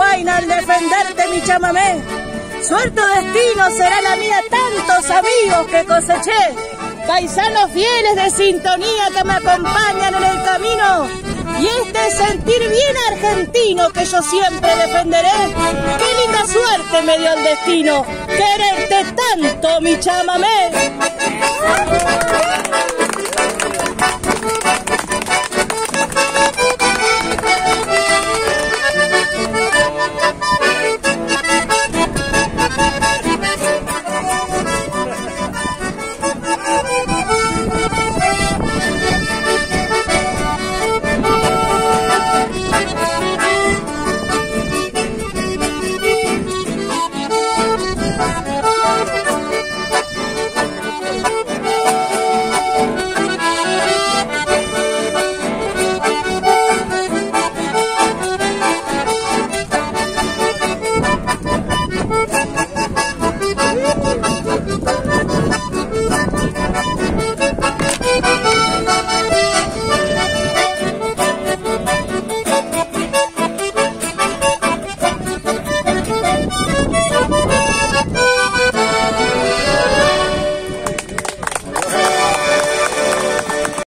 guaina al defenderte mi chamamé. Suerte o destino será la mía tantos amigos que coseché. Paisanos fieles de sintonía que me acompañan en el camino. Y este sentir bien argentino que yo siempre defenderé. Qué linda suerte me dio el destino. Quererte tanto, mi chamamé.